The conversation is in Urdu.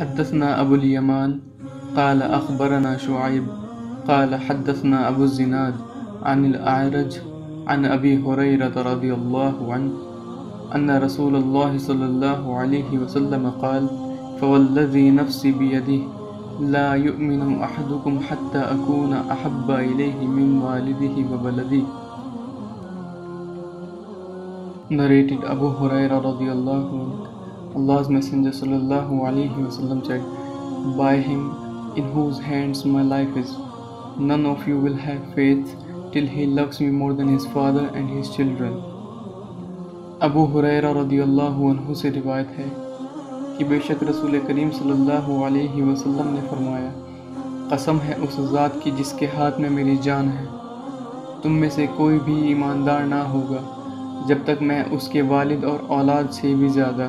حدثنا أبو اليمان قال أخبرنا شعيب قال حدثنا أبو الزناد عن الأعرج عن أبي هريرة رضي الله عنه أن رسول الله صلى الله عليه وسلم قال فوالذي نفسي بيده لا يؤمن أحدكم حتى أكون أحب إليه من والده وبلده. Narrated Abu Huraira radiallahu anhu Allah's Messenger sallallahu alayhi wasallam said By him in whose hands my life is none of you will have faith till he loves me more than his father and his children. ابو حریرہ رضی اللہ عنہ سے روایت ہے کہ بے شک رسول کریم صلی اللہ علیہ وسلم نے فرمایا، قسم ہے اس ذات کی جس کے ہاتھ میں میری جان ہے۔ تم میں سے کوئی بھی ایماندار نہ ہوگا جب تک میں اس کے والد اور اولاد سے بھی زیادہ